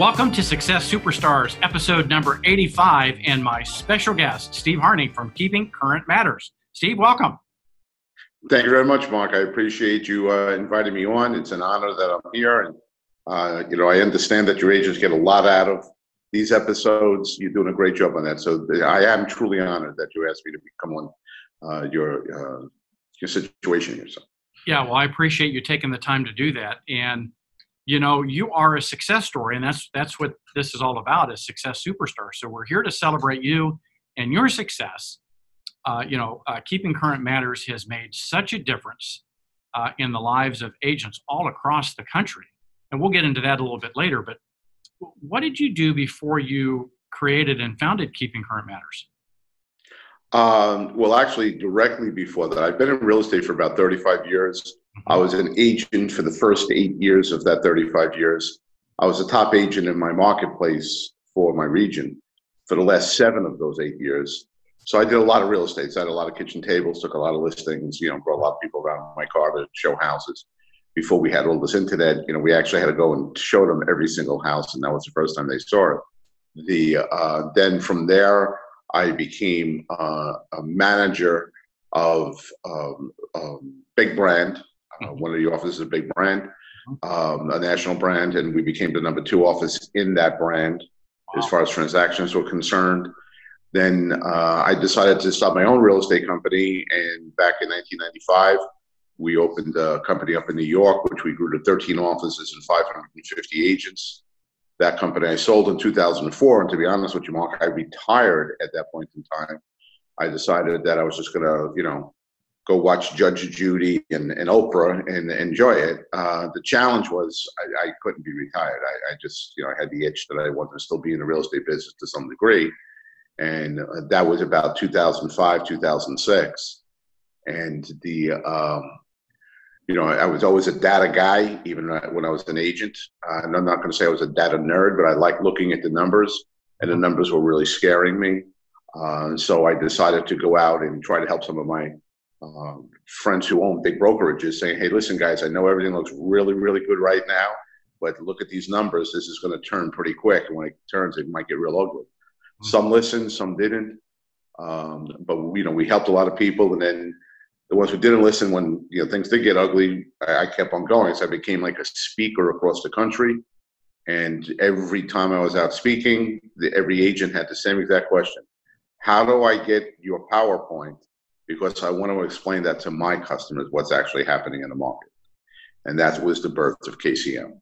Welcome to Success Superstars, episode number 85, and my special guest, Steve Harney from Keeping Current Matters. Steve, welcome. Thank you very much, Mark. I appreciate you uh, inviting me on. It's an honor that I'm here, and uh, you know I understand that your agents get a lot out of these episodes. You're doing a great job on that. So I am truly honored that you asked me to become on uh, your uh, your situation here. So. Yeah, well, I appreciate you taking the time to do that, and you know you are a success story and that's that's what this is all about is success superstar so we're here to celebrate you and your success. Uh, you know uh, keeping current matters has made such a difference uh, in the lives of agents all across the country. And we'll get into that a little bit later but what did you do before you created and founded keeping current matters? Um, well actually directly before that i've been in real estate for about 35 years I was an agent for the first eight years of that 35 years. I was a top agent in my marketplace for my region for the last seven of those eight years. So I did a lot of real estate. So I had a lot of kitchen tables, took a lot of listings, you know, brought a lot of people around my car to show houses. Before we had all this internet, you know, we actually had to go and show them every single house, and that was the first time they saw it. The uh, then from there, I became uh, a manager of um, um, big brand uh, one of the offices is a big brand, um, a national brand, and we became the number two office in that brand wow. as far as transactions were concerned. Then uh, I decided to start my own real estate company, and back in 1995, we opened a company up in New York, which we grew to 13 offices and 550 agents. That company I sold in 2004, and to be honest with you, Mark, I retired at that point in time. I decided that I was just going to, you know, go watch Judge Judy and, and Oprah and enjoy it. Uh, the challenge was I, I couldn't be retired. I, I, just, you know, I had the itch that I wanted to still be in the real estate business to some degree. And uh, that was about 2005, 2006. And the, um, you know, I was always a data guy, even when I was an agent. Uh, and I'm not going to say I was a data nerd, but I like looking at the numbers, and the numbers were really scaring me. Uh, so I decided to go out and try to help some of my um, friends who own big brokerages saying, hey, listen, guys, I know everything looks really, really good right now, but look at these numbers. This is going to turn pretty quick. And when it turns, it might get real ugly. Mm-hmm. Some listened, some didn't. Um, but, you know, we helped a lot of people. And then the ones who didn't listen when, you know, things did get ugly, I, I kept on going. So I became like a speaker across the country. And every time I was out speaking, the, every agent had the same exact question. How do I get your PowerPoint because I want to explain that to my customers what's actually happening in the market. And that was the birth of KCM.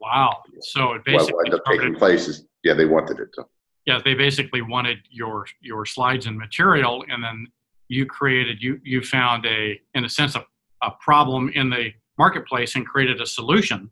Wow. So it basically what ended up taking place is, yeah, they wanted it to. Yeah, they basically wanted your your slides and material, and then you created you you found a in a sense a, a problem in the marketplace and created a solution.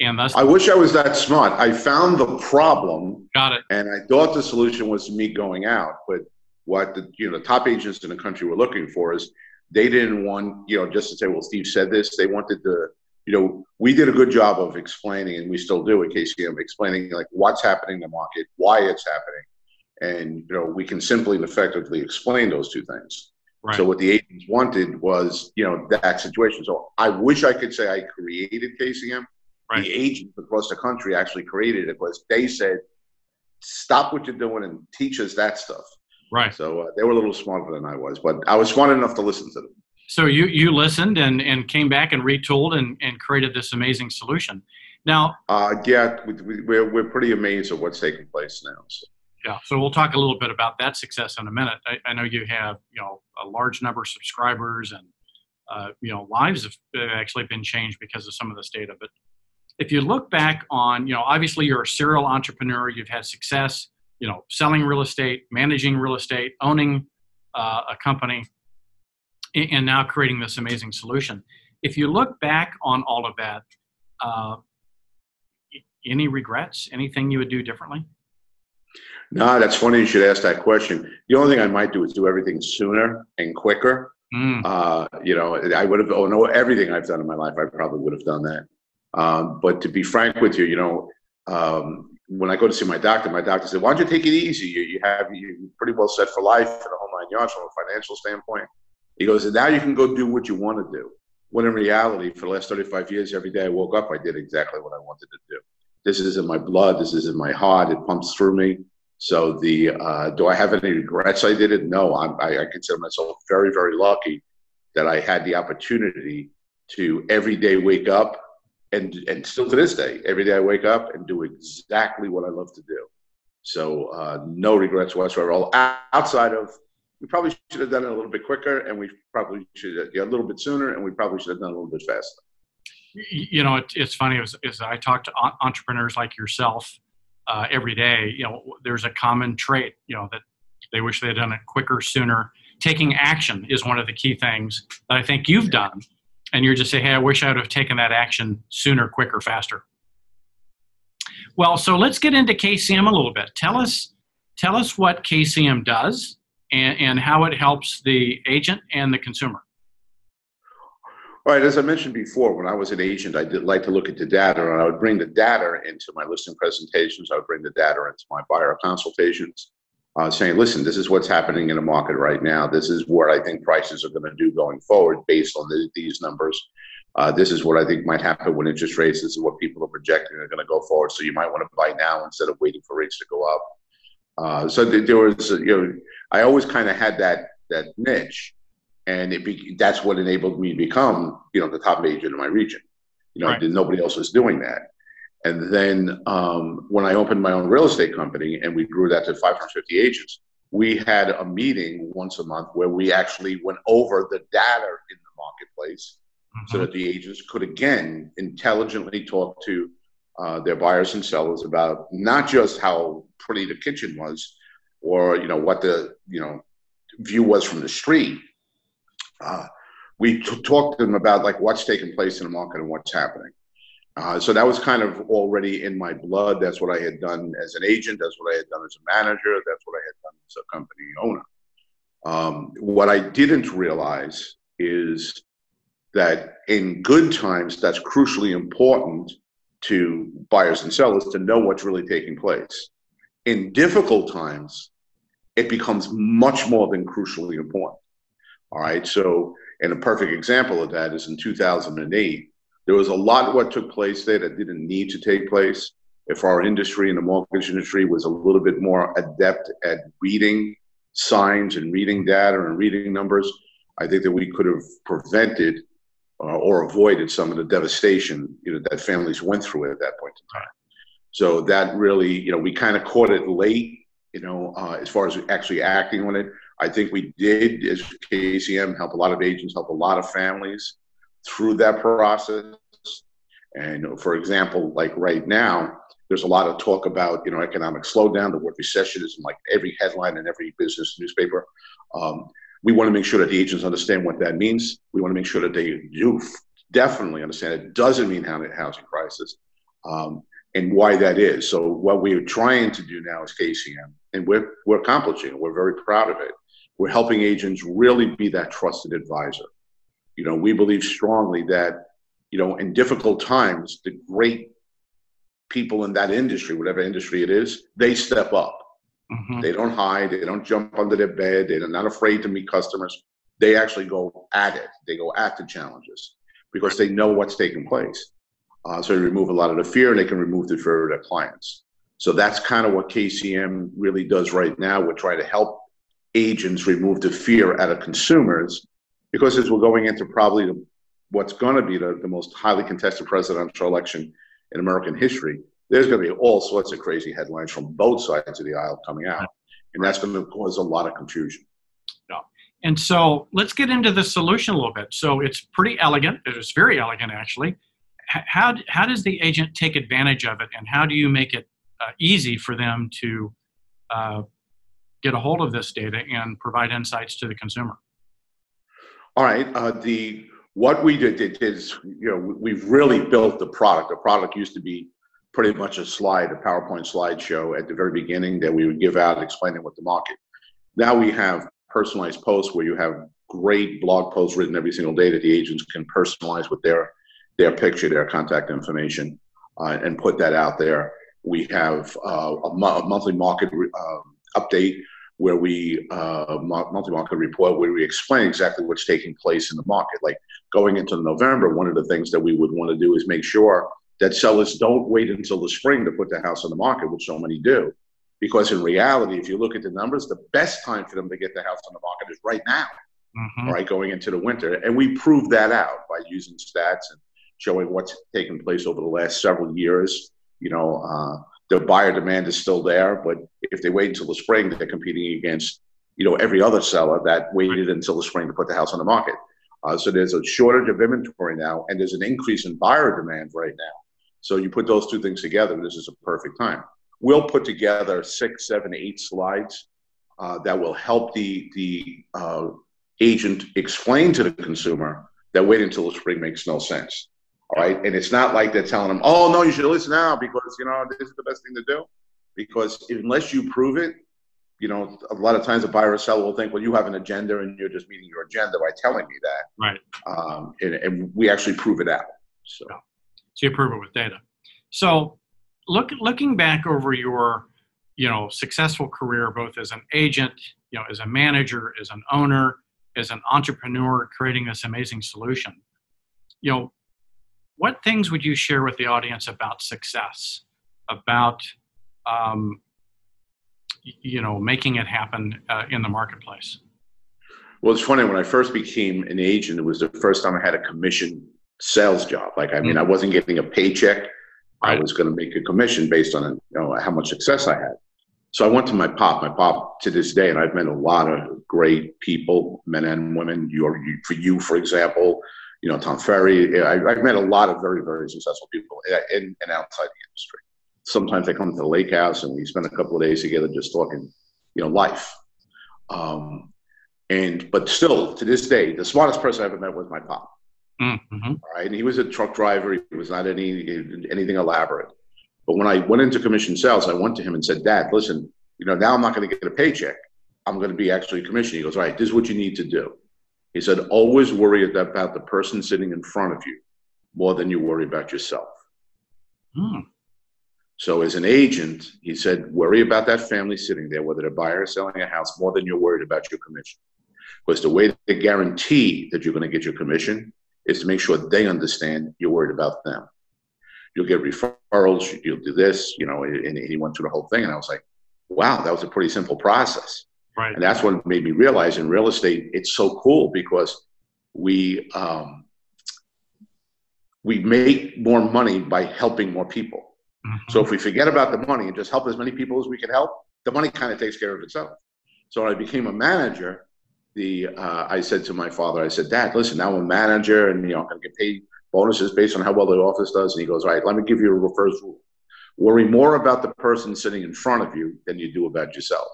And that's I wish I was that smart. I found the problem. Got it. And I thought the solution was me going out, but what the you know top agents in the country were looking for is they didn't want you know just to say well Steve said this they wanted to you know we did a good job of explaining and we still do at KCM explaining like what's happening in the market why it's happening and you know we can simply and effectively explain those two things right. so what the agents wanted was you know that situation so I wish I could say I created KCM right. the agents across the country actually created it because they said stop what you're doing and teach us that stuff Right. So uh, they were a little smarter than I was, but I was smart enough to listen to them. So you you listened and and came back and retooled and and created this amazing solution. Now, uh, yeah, we, we, we're we're pretty amazed at what's taking place now. So. Yeah, so we'll talk a little bit about that success in a minute. I, I know you have you know a large number of subscribers and uh, you know lives have actually been changed because of some of this data. But if you look back on you know obviously you're a serial entrepreneur, you've had success you know, selling real estate, managing real estate, owning uh, a company, and now creating this amazing solution. If you look back on all of that, uh, any regrets? Anything you would do differently? No, that's funny you should ask that question. The only thing I might do is do everything sooner and quicker. Mm. Uh, you know, I would have, oh no, everything I've done in my life, I probably would have done that. Um, but to be frank with you, you know, um, when I go to see my doctor, my doctor said, "Why don't you take it easy? You, you have you pretty well set for life for the whole nine yards from a financial standpoint." He goes, "And now you can go do what you want to do." When in reality, for the last 35 years, every day I woke up, I did exactly what I wanted to do. this is in my blood. This is in my heart. It pumps through me. So the uh, do I have any regrets? I did it. No, I'm, I, I consider myself very, very lucky that I had the opportunity to every day wake up and and still to this day, every day I wake up and do exactly what I love to do. So uh, no regrets whatsoever. All outside of we probably should have done it a little bit quicker, and we probably should have, yeah, a little bit sooner, and we probably should have done it a little bit faster. You know, it, it's funny as, as I talk to entrepreneurs like yourself uh, every day. You know, there's a common trait. You know that they wish they had done it quicker, sooner. Taking action is one of the key things that I think you've done, and you're just saying, "Hey, I wish I would have taken that action sooner, quicker, faster." Well, so let's get into KCM a little bit. Tell us, tell us what KCM does and, and how it helps the agent and the consumer. All right, as I mentioned before, when I was an agent, I did like to look at the data, and I would bring the data into my listing presentations. I would bring the data into my buyer consultations, uh, saying, "Listen, this is what's happening in the market right now. This is what I think prices are going to do going forward based on the, these numbers. Uh, this is what I think might happen when interest rates. This is what people are projecting are going to go forward. So you might want to buy now instead of waiting for rates to go up." Uh, so there was, you know, I always kind of had that that niche, and it be, that's what enabled me to become, you know, the top agent in my region. You know, right. nobody else was doing that. And then um, when I opened my own real estate company and we grew that to 550 agents, we had a meeting once a month where we actually went over the data in the marketplace mm-hmm. so that the agents could again intelligently talk to uh, their buyers and sellers about not just how pretty the kitchen was, or you know what the you know view was from the street. Uh, we t- talked to them about like what's taking place in the market and what's happening. Uh, so that was kind of already in my blood. That's what I had done as an agent. That's what I had done as a manager. That's what I had done as a company owner. Um, what I didn't realize is that in good times, that's crucially important to buyers and sellers to know what's really taking place. In difficult times, it becomes much more than crucially important. All right. So, and a perfect example of that is in 2008, there was a lot what took place there that didn't need to take place. If our industry and the mortgage industry was a little bit more adept at reading signs and reading data and reading numbers, I think that we could have prevented uh, or avoided some of the devastation you know that families went through at that point in time. So that really, you know, we kind of caught it late, you know, uh, as far as actually acting on it. I think we did, as KCM, help a lot of agents, help a lot of families through that process. And for example, like right now, there's a lot of talk about you know economic slowdown. The word recession is in like every headline in every business newspaper. Um, we want to make sure that the agents understand what that means. We want to make sure that they do definitely understand it doesn't mean housing crisis um, and why that is. So what we're trying to do now is KCM, and we're we're accomplishing. It. We're very proud of it. We're helping agents really be that trusted advisor. You know, we believe strongly that you know in difficult times, the great people in that industry, whatever industry it is, they step up Mm-hmm. They don't hide. They don't jump under their bed. They're not afraid to meet customers. They actually go at it. They go at the challenges because they know what's taking place. Uh, so they remove a lot of the fear and they can remove the fear of their clients. So that's kind of what KCM really does right now. We're trying to help agents remove the fear out of consumers because as we're going into probably what's going to be the, the most highly contested presidential election in American history, there's going to be all sorts of crazy headlines from both sides of the aisle coming out, and that's going to cause a lot of confusion. Yeah. And so let's get into the solution a little bit. So it's pretty elegant. It is very elegant, actually. How, how does the agent take advantage of it, and how do you make it uh, easy for them to uh, get a hold of this data and provide insights to the consumer? All right. Uh, the what we did is, you know, we've really built the product. The product used to be pretty much a slide, a PowerPoint slideshow at the very beginning that we would give out explaining what the market. Now we have personalized posts where you have great blog posts written every single day that the agents can personalize with their their picture, their contact information, uh, and put that out there. We have uh, a, mo- a, monthly market re- uh, update where we uh, monthly market report where we explain exactly what's taking place in the market. Like going into November, one of the things that we would want to do is make sure that sellers don't wait until the spring to put the house on the market, which so many do. Because in reality, if you look at the numbers, the best time for them to get the house on the market is right now, Mhm. right, going into the winter. And we prove that out by using stats and showing what's taken place over the last several years. You know, uh, the buyer demand is still there, but if they wait until the spring, they're competing against, you know, every other seller that waited until the spring to put the house on the market. Uh, so there's a shortage of inventory now, and there's an increase in buyer demand right now. So you put those two things together, this is a perfect time. We'll put together six, seven, eight slides uh, that will help the the uh, agent explain to the consumer that waiting until the spring makes no sense. All right, and it's not like they're telling them, "Oh no, you should listen now because you know this is the best thing to do." Because unless you prove it, you know, a lot of times a buyer or seller will think, "Well, you have an agenda and you're just meeting your agenda by telling me that." Right. Um, and, and we actually prove it out. So. So you prove it with data. So look, looking back over your, you know, successful career, both as an agent, you know, as a manager, as an owner, as an entrepreneur, creating this amazing solution, you know, what things would you share with the audience about success, about, um, you know, making it happen uh, in the marketplace? Well, it's funny when I first became an agent. It was the first time I had a commission sales job. Like, I mean, I wasn't getting a paycheck. I was going to make a commission based on you know how much success I had. So I went to my pop. My pop to this day, and I've met a lot of great people, men and women. You're, for you, for example, you know Tom Ferry. I, I've met a lot of very, very successful people in and outside the industry. Sometimes they come to the lake house and we spend a couple of days together just talking, you know, life. Um, and but still, to this day, the smartest person I ever met was my pop. Mm-hmm. All right, and he was a truck driver. He was not any anything elaborate. But when I went into commission sales, I went to him and said, "Dad, listen, you know, now I'm not going to get a paycheck. I'm going to be actually commissioned." He goes, "All right, this is what you need to do." He said, "Always worry about the person sitting in front of you more than you worry about yourself." Mm, So, as an agent, he said, worry about that family sitting there, whether they're buying or selling a house, more than you're worried about your commission. Because the way they guarantee that you're going to get your commission is to make sure they understand you're worried about them. You'll get referrals, you'll do this, you know, and he went through the whole thing. And I was like, wow, that was a pretty simple process. Right. And that's what made me realize in real estate, it's so cool because we, um, we make more money by helping more people. Mhm. So if we forget about the money and just help as many people as we can help, the money kind of takes care of itself. So when I became a manager, the uh, I said to my father, I said, Dad, listen, now I'm a manager, and you know I'm going to get paid bonuses based on how well the office does. And he goes, All right, let me give you a first rule: worry more about the person sitting in front of you than you do about yourself.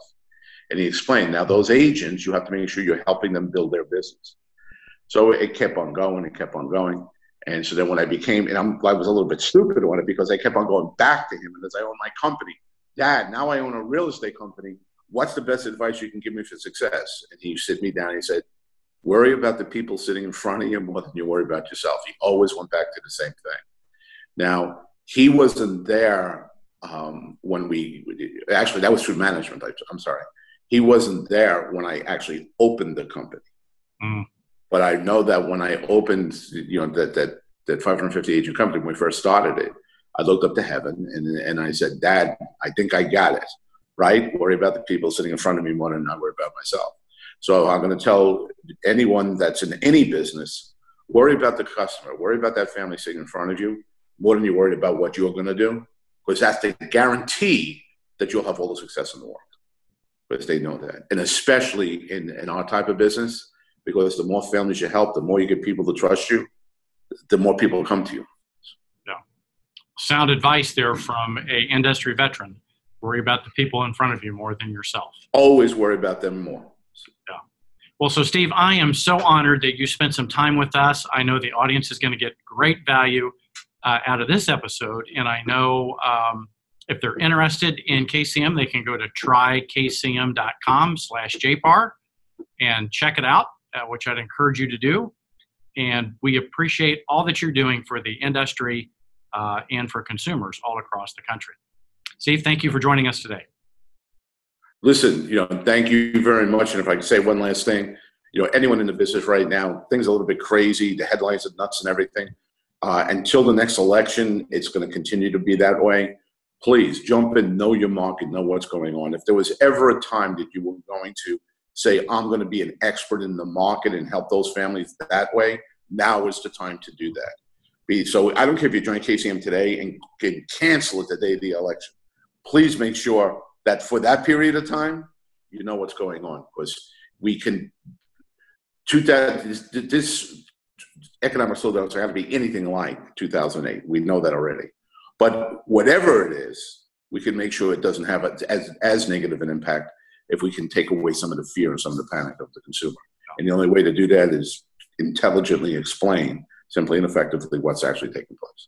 And he explained, now those agents, you have to make sure you're helping them build their business. So it kept on going, it kept on going. And so then when I became, and I'm, I was a little bit stupid on it because I kept on going back to him. And as I own my company, Dad, now I own a real estate company. What's the best advice you can give me for success? And he sit me down and he said, worry about the people sitting in front of you more than you worry about yourself. He always went back to the same thing. Now, he wasn't there um, when we, actually, that was through management. I'm sorry. He wasn't there when I actually opened the company. Mm. But I know that when I opened, you know, that that that 550 agent company when we first started it, I looked up to heaven and and I said, Dad, I think I got it. Right? Worry about the people sitting in front of me more than I worry about myself. So I'm going to tell anyone that's in any business, worry about the customer, worry about that family sitting in front of you more than you're worried about what you're going to do, because that's the guarantee that you'll have all the success in the world. Because they know that, and especially in in our type of business because the more families you help, the more you get people to trust you, the more people come to you. Yeah. Sound advice there from a industry veteran. Worry about the people in front of you more than yourself. Always worry about them more. Yeah. Well, so Steve, I am so honored that you spent some time with us. I know the audience is going to get great value uh, out of this episode, and I know um, if they're interested in KCM, they can go to trykcm.com slash JPAR and check it out, uh, which I'd encourage you to do. And we appreciate all that you're doing for the industry uh, and for consumers all across the country. Steve, thank you for joining us today. Listen, you know, thank you very much. And if I could say one last thing, you know, anyone in the business right now, things are a little bit crazy. The headlines are nuts and everything. Uh, until the next election, it's going to continue to be that way. Please jump in, know your market, know what's going on. If there was ever a time that you were going to say, I'm going to be an expert in the market and help those families that way, now is the time to do that. So I don't care if you join KCM today and can cancel it the day of the election. Please make sure that for that period of time, you know what's going on because we can. To that, this, this economic slowdown is going to be anything like 2008. We know that already. But whatever it is, we can make sure it doesn't have as as negative an impact if we can take away some of the fear and some of the panic of the consumer. And the only way to do that is intelligently explain simply and effectively what's actually taking place.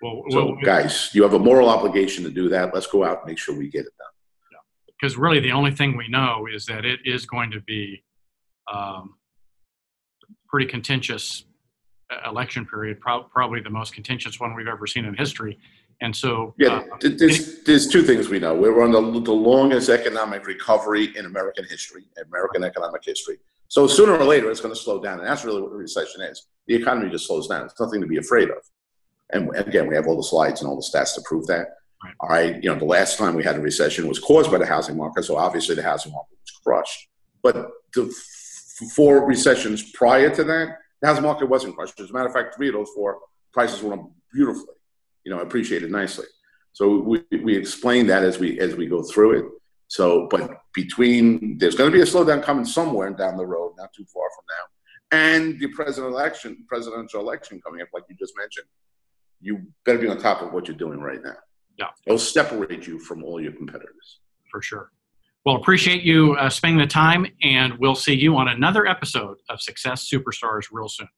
Well, So, well, guys, you have a moral obligation to do that. Let's go out and make sure we get it done. because really the only thing we know is that it is going to be um, pretty contentious election period, prob- probably the most contentious one we've ever seen in history. And so, Yeah, uh, there's, there's two things we know. We're on the, the longest economic recovery in American history, American economic history. So sooner or later, it's going to slow down. And that's really what a recession is. The economy just slows down. It's nothing to be afraid of. And again, we have all the slides and all the stats to prove that. Right. All right. You know, the last time we had a recession was caused by the housing market. So obviously the housing market was crushed. But the four recessions prior to that, the housing market wasn't crushed. As a matter of fact, three of those four prices went up beautifully you know, appreciated nicely. So we, we explain that as we as we go through it. So, but between there's going to be a slowdown coming somewhere down the road, not too far from now, and the president election, presidential election coming up, like you just mentioned. You better be on top of what you're doing right now. Yeah. it'll separate you from all your competitors. for sure. Well, appreciate you uh, spending the time, and we'll see you on another episode of Success Superstars real soon.